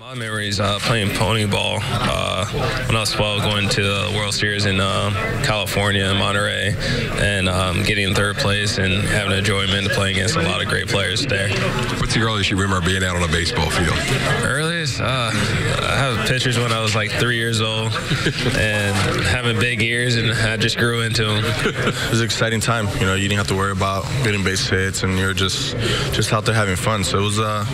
My memories uh, playing pony ball uh, when I was 12, going to the World Series in uh, California and Monterey, and um, getting third place and having enjoyment to playing against a lot of great players there. What's the earliest you remember being out on a baseball field? Earliest, uh, I have pictures when I was like three years old and having big ears, and I just grew into them. It was an exciting time. You know, you didn't have to worry about getting base hits, and you're just just out there having fun. So it was. Uh,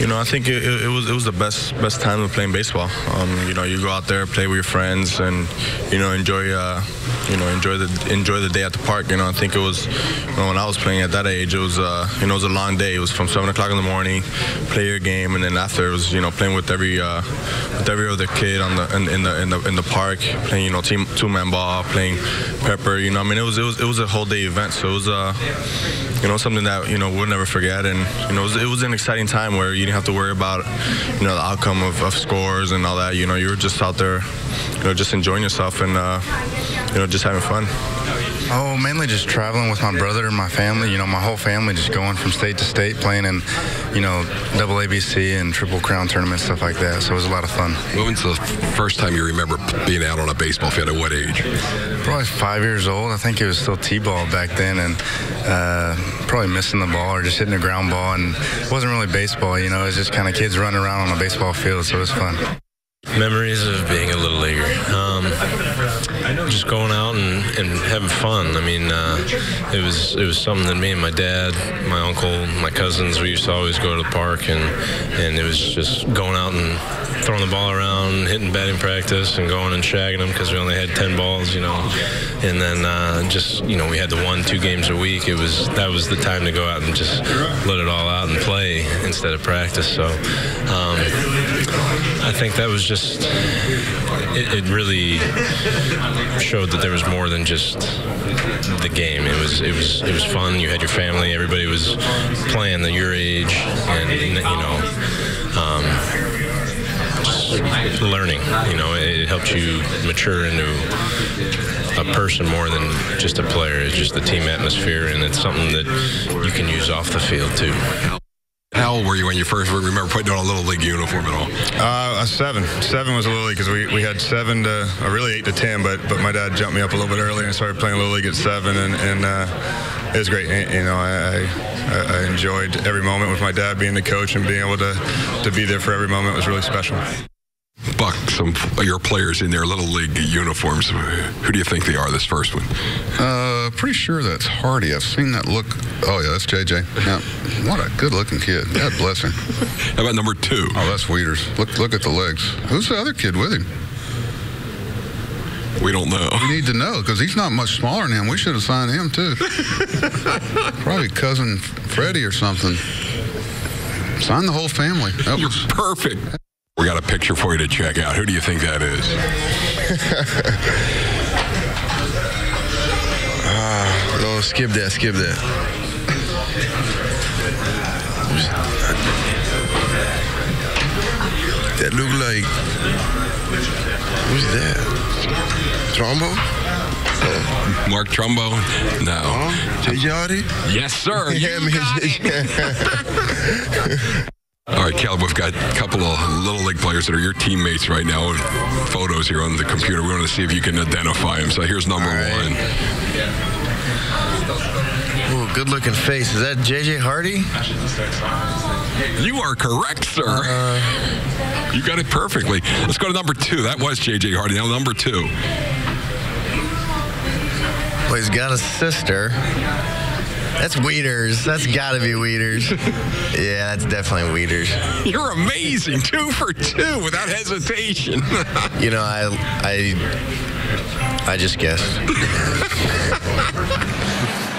you know, I think it, it, was it was the best best time of playing baseball. Um, you know, you go out there, play with your friends, and you know enjoy uh, you know enjoy the enjoy the day at the park. You know, I think it was you know, when I was playing at that age, it was uh, you know it was a long day. It was from seven o'clock in the morning, play your game, and then after it was you know playing with every uh, with every other kid on the in, in, the in the in the park, playing you know team two man ball, playing pepper. You know, I mean it was it was it was a whole day event. So it was uh you know something that you know we'll never forget, and you know it was, it was an exciting time where you didn't have to worry about you know the outcome of, of scores and all that. You know, you were just out there, you know, just enjoying yourself and uh, you know just having fun. Oh, mainly just traveling with my brother and my family. You know, my whole family just going from state to state, playing in, you know, double ABC and triple crown tournaments, stuff like that. So it was a lot of fun. When was the first time you remember being out on a baseball field? At what age? Probably five years old. I think it was still T-ball back then, and uh, probably missing the ball or just hitting a ground ball. And it wasn't really baseball, you know. It was just kind of kids running around on a baseball field, so it was fun. Memories of being a little leaguer. Um, just going out and, and having fun. I mean, uh, it was it was something that me and my dad, my uncle, my cousins, we used to always go to the park, and and it was just going out and throwing the ball around, hitting batting practice, and going and shagging them because we only had ten balls, you know. And then uh, just you know we had the one two games a week. It was that was the time to go out and just let it all out and play instead of practice. So um, I think that was just it, it really showed that there was more than just the game. It was it was it was fun. You had your family. Everybody was playing the your age, and you know. Um, just learning, you know, it, helps you mature into a person more than just a player. It's just the team atmosphere, and it's something that you can use off the field too. How old were you when you first remember putting on a little league uniform at all? Uh, seven. Seven was a little league because we, we had seven to, or really eight to ten, but but my dad jumped me up a little bit earlier and started playing little league at seven, and, and uh, it was great. You know, I, I, I enjoyed every moment with my dad being the coach and being able to to be there for every moment was really special. Buck, some of your players in their little league uniforms. Who do you think they are? This first one. Uh, pretty sure that's Hardy. I've seen that look. Oh yeah, that's JJ. Yeah, what a good-looking kid. God bless him. How about number two? Oh, that's Wieters. Look, look at the legs. Who's the other kid with him? We don't know. We need to know because he's not much smaller than him. We should have signed him too. Probably cousin Freddie or something. Sign the whole family. That You're was perfect. We got a picture for you to check out. Who do you think that is? Ah, no, skip that, skip that. That look like who's that? Trumbo? Mark Trumbo? No. Hardy? Yes, sir. Yeah, it. All right, Caleb, we've got a couple of Little League players that are your teammates right now and photos here on the computer. We want to see if you can identify them. So here's number one. Ooh, good looking face. Is that JJ Hardy? You are correct, sir. Uh, you got it perfectly. Let's go to number two. That was J.J. Hardy. Now number two. Well, he's got a sister. That's Wieters. That's got to be Wieters. yeah, that's definitely Wieters. You're amazing. Two for two without hesitation. You know, I I I just guessed.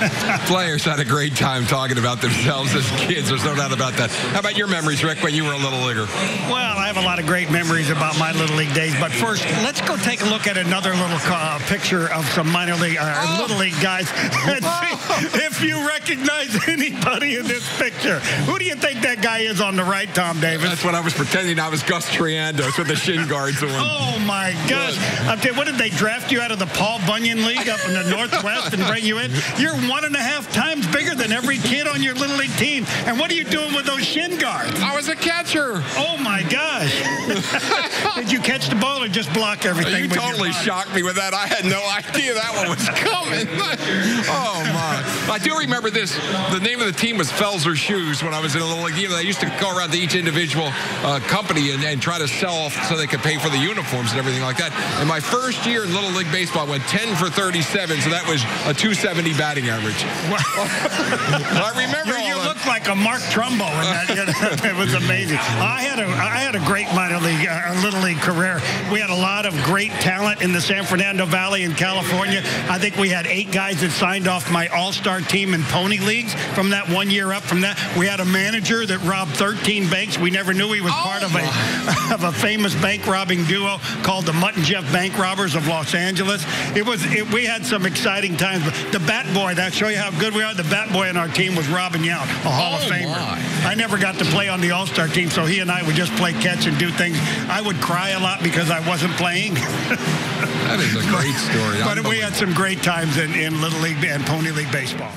Players had a great time talking about themselves as kids. There's no doubt about that. How about your memories, Rick, when you were a little leaguer? Well, I have a lot of great memories about my little league days. But first, let's go take a look at another little uh, picture of some minor league, uh, Oh. little league guys, and see if you recognize anybody in this picture. Who do you think that guy is on the right, Tom Davis? That's what I was pretending I was Gus Triandos with the shin guards on. Oh my gosh! I'm telling you, what did they draft you out of the Paul Bunyan League up in the Northwest and bring you in? You're one and a half times bigger than every kid on your little league team. And what are you doing with those shin guards? I was a catcher. Oh my gosh! Did you catch the ball or just block everything? You totally shocked me with that. I had no idea that one was coming. oh my! I do remember this. The name of the team was Felser Shoes when I was in a little league. You know, they used to go around to each individual uh, company and, and try to sell off so they could pay for the uniforms and everything like that. And my first year in little league baseball, I went 10 for 37, so that was a 270 batting average. I remember You, all you look like a Mark Trumbo, and that, you know, it was amazing. I had a I had a great minor league, uh, little league career. We had a lot of great talent in the San Fernando Valley in California. I think we had eight guys that signed off my All-Star team in pony leagues from that one year up. From that, we had a manager that robbed 13 banks. We never knew he was part of a of a famous bank robbing duo called the Mutt and Jeff Bank Robbers of Los Angeles. It was it, we had some exciting times. But the Bat Boy, that show you how good we are. The Bat Boy in our team was Robin Yount, a Hall of Oh, Famer. my. I never got to play on the All Star team, so he and I would just play catch and do things. I would cry a lot because I wasn't playing. That is a great story. but we had some great times in, in Little League and Pony League baseball.